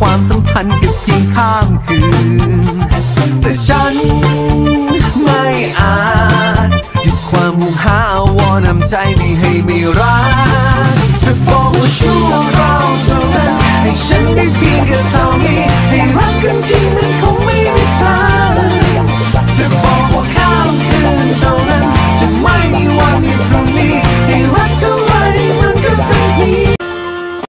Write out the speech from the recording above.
ความสัมพันธ์กับยิงข้ามคืน แต่ฉันไม่อาจหยุดความมุ่งหาอาวอนำใจไม่ให้ไม่รักจะบอกว่าชั่วเราเท่านั้นให้ฉันได้เพียงแค่เท่านี้ให้รัก